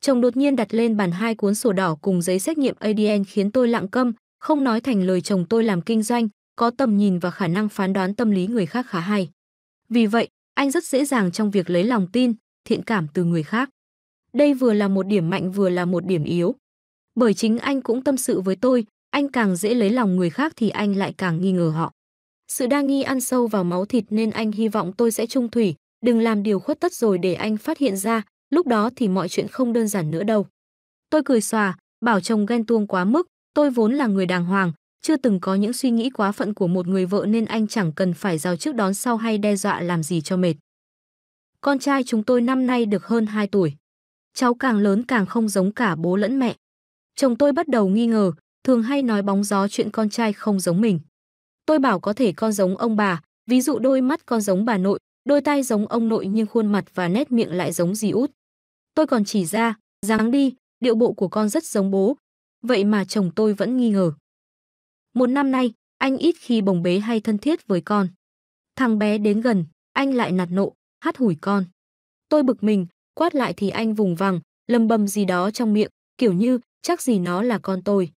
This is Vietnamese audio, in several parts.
Chồng đột nhiên đặt lên bàn hai cuốn sổ đỏ cùng giấy xét nghiệm ADN khiến tôi lặng câm, không nói thành lời chồng tôi làm kinh doanh, có tầm nhìn và khả năng phán đoán tâm lý người khác khá hay. Vì vậy, anh rất dễ dàng trong việc lấy lòng tin, thiện cảm từ người khác. Đây vừa là một điểm mạnh vừa là một điểm yếu. Bởi chính anh cũng tâm sự với tôi, anh càng dễ lấy lòng người khác thì anh lại càng nghi ngờ họ. Sự đa nghi ăn sâu vào máu thịt nên anh hy vọng tôi sẽ trung thủy, đừng làm điều khuất tất rồi để anh phát hiện ra, lúc đó thì mọi chuyện không đơn giản nữa đâu. Tôi cười xòa, bảo chồng ghen tuông quá mức, tôi vốn là người đàng hoàng, chưa từng có những suy nghĩ quá phận của một người vợ nên anh chẳng cần phải giao trước đón sau hay đe dọa làm gì cho mệt. Con trai chúng tôi năm nay được hơn 2 tuổi. Cháu càng lớn càng không giống cả bố lẫn mẹ. Chồng tôi bắt đầu nghi ngờ, thường hay nói bóng gió chuyện con trai không giống mình. Tôi bảo có thể con giống ông bà, ví dụ đôi mắt con giống bà nội, đôi tay giống ông nội nhưng khuôn mặt và nét miệng lại giống dì út. Tôi còn chỉ ra, dáng đi, điệu bộ của con rất giống bố. Vậy mà chồng tôi vẫn nghi ngờ. Một năm nay, anh ít khi bồng bế hay thân thiết với con. Thằng bé đến gần, anh lại nạt nộ, hát hủi con. Tôi bực mình, quát lại thì anh vùng vằng, lầm bầm gì đó trong miệng, kiểu như chắc gì nó là con tôi.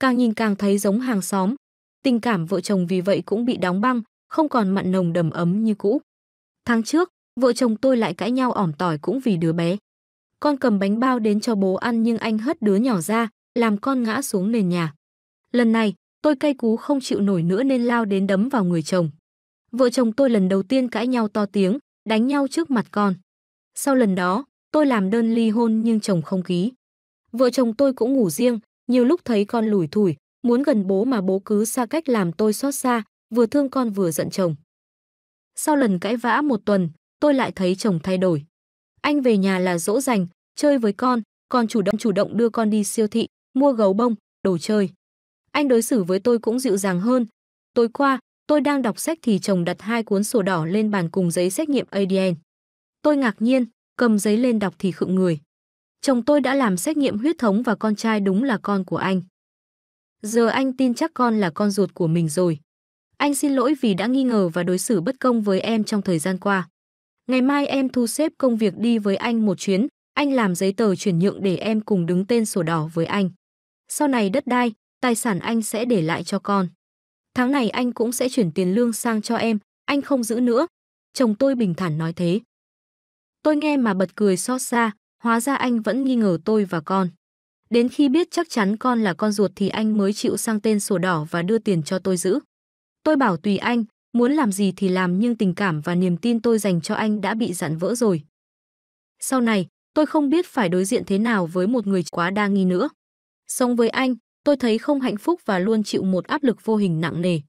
Càng nhìn càng thấy giống hàng xóm. Tình cảm vợ chồng vì vậy cũng bị đóng băng, không còn mặn nồng đầm ấm như cũ. Tháng trước, vợ chồng tôi lại cãi nhau ỏm tỏi cũng vì đứa bé. Con cầm bánh bao đến cho bố ăn nhưng anh hất đứa nhỏ ra, làm con ngã xuống nền nhà. Lần này, tôi cay cú không chịu nổi nữa nên lao đến đấm vào người chồng. Vợ chồng tôi lần đầu tiên cãi nhau to tiếng, đánh nhau trước mặt con. Sau lần đó, tôi làm đơn ly hôn nhưng chồng không ký. Vợ chồng tôi cũng ngủ riêng, nhiều lúc thấy con lủi thủi, muốn gần bố mà bố cứ xa cách làm tôi xót xa, vừa thương con vừa giận chồng. Sau lần cãi vã một tuần, tôi lại thấy chồng thay đổi. Anh về nhà là dỗ dành, chơi với con, còn chủ động chủ động đưa con đi siêu thị, mua gấu bông, đồ chơi. Anh đối xử với tôi cũng dịu dàng hơn. Tối qua, tôi đang đọc sách thì chồng đặt hai cuốn sổ đỏ lên bàn cùng giấy xét nghiệm ADN. Tôi ngạc nhiên, cầm giấy lên đọc thì khựng người. Chồng tôi đã làm xét nghiệm huyết thống và con trai đúng là con của anh. Giờ anh tin chắc con là con ruột của mình rồi. Anh xin lỗi vì đã nghi ngờ và đối xử bất công với em trong thời gian qua. Ngày mai em thu xếp công việc đi với anh một chuyến, anh làm giấy tờ chuyển nhượng để em cùng đứng tên sổ đỏ với anh. Sau này đất đai, tài sản anh sẽ để lại cho con. Tháng này anh cũng sẽ chuyển tiền lương sang cho em, anh không giữ nữa. Chồng tôi bình thản nói thế. Tôi nghe mà bật cười xót xa, hóa ra anh vẫn nghi ngờ tôi và con. Đến khi biết chắc chắn con là con ruột thì anh mới chịu sang tên sổ đỏ và đưa tiền cho tôi giữ. Tôi bảo tùy anh, muốn làm gì thì làm nhưng tình cảm và niềm tin tôi dành cho anh đã bị dặn vỡ rồi. Sau này, tôi không biết phải đối diện thế nào với một người quá đa nghi nữa. Sống với anh, tôi thấy không hạnh phúc và luôn chịu một áp lực vô hình nặng nề.